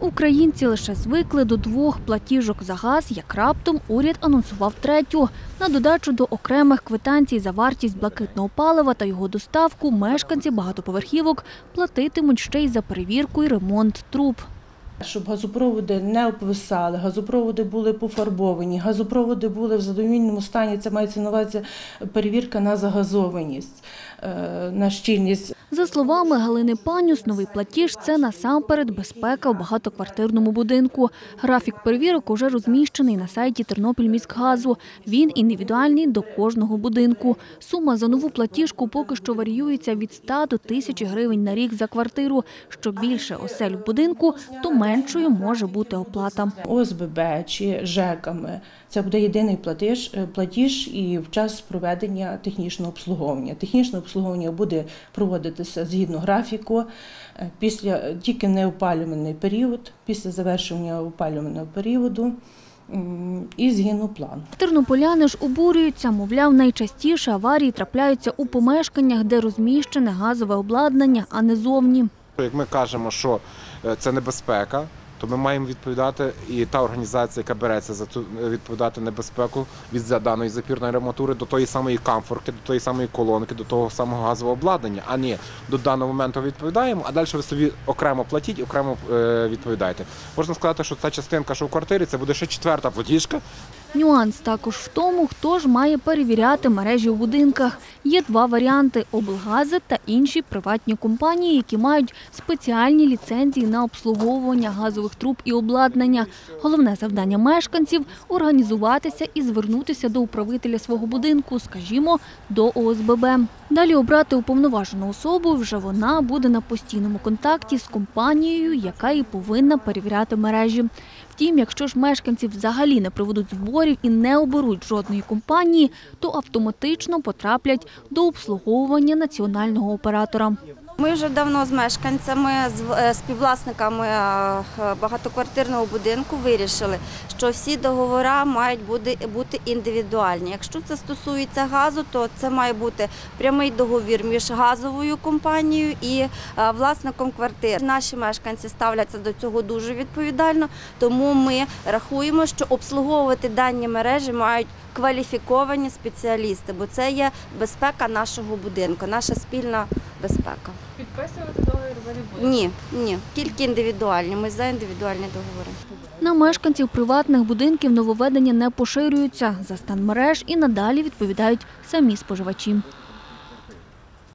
Українці лише звикли до двох платіжок за газ, як раптом уряд анонсував третю. На додачу до окремих квитанцій за вартість блакитного палива та його доставку мешканці багатоповерхівок платитимуть ще й за перевірку і ремонт труб. Щоб газопроводи не обвисали, газопроводи були пофарбовані, газопроводи були в задовільному стані. Це мається на увазі перевірка на загазованість, е, на щільність. За словами Галини Панюс, новий платіж – це насамперед безпека в багатоквартирному будинку. Графік перевірок уже розміщений на сайті Тернопільміськгазу. Він індивідуальний до кожного будинку. Сума за нову платіжку поки що варіюється від 100 до 1000 гривень на рік за квартиру. Що більше осель в будинку, то меншою може бути оплата. ОСББ чи ЖЕКами. Це буде єдиний платіж, е, платіж і в час проведення технічного обслуговування. Технічне обслуговування буде проводитися згідно графіку е, після тільки неопалювальний період, після завершення опалювального періоду і згідно плану. Тернополяни ж обурюються, мовляв, найчастіше аварії трапляються у помешканнях, де розміщене газове обладнання, а не зовні. Як ми кажемо, що е, це небезпека, то ми маємо відповідати, і та організація, яка береться за цю е, відповідати небезпеку від за даної запірної арматури до тої самої камфорки, до тої самої колонки, до того самого газового обладнання, а не до даного моменту відповідаємо, а далі ви собі окремо платіть, окремо е, відповідаєте. Можна сказати, що ця частинка, що в квартирі, це буде ще четверта платіжка, Нюанс також в тому, хто ж має перевіряти мережі у будинках. Є два варіанти – облгази та інші приватні компанії, які мають спеціальні ліцензії на обслуговування газових труб і обладнання. Головне завдання мешканців – організуватися і звернутися до управителя свого будинку, скажімо, до ОСББ. Далі обрати уповноважену особу, вже вона буде на постійному контакті з компанією, яка і повинна перевіряти мережі. Втім, якщо ж мешканці взагалі не проведуть зборів і не оберуть жодної компанії, то автоматично потраплять до обслуговування національного оператора. Ми вже давно з мешканцями, з е, співвласниками е, багатоквартирного будинку вирішили, що всі договори мають бути, індивідуальні. Якщо це стосується газу, то це має бути прямий договір між газовою компанією і е, власником квартир. Наші мешканці ставляться до цього дуже відповідально, тому ми рахуємо, що обслуговувати дані мережі мають кваліфіковані спеціалісти, бо це є безпека нашого будинку, наша спільна безпека. Підписувати договір ви не будете? Ні, ні, тільки індивідуальні. Ми за індивідуальні договори. На мешканців приватних будинків нововведення не поширюються. За стан мереж і надалі відповідають самі споживачі.